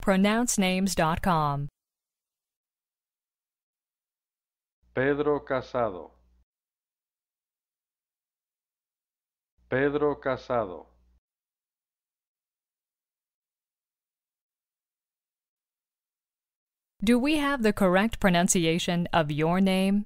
pronouncenames.com. Pedro Casado. Pedro Casado. Do we have the correct pronunciation of your name?